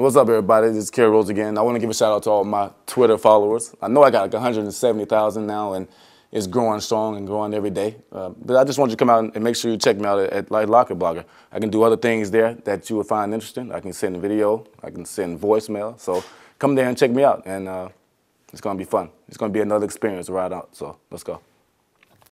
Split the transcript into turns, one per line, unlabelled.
What's up, everybody? This is Kerry Rhodes again. I want to give a shout out to all my Twitter followers. I know I got like 170,000 now, and it's growing strong and growing every day. Uh, but I just want you to come out and make sure you check me out at, Light Locker Blogger. I can do other things there that you would find interesting. I can send video. I can send voicemail. So come there and check me out, and uh, it's gonna be fun. It's gonna be another experience right out. So let's go.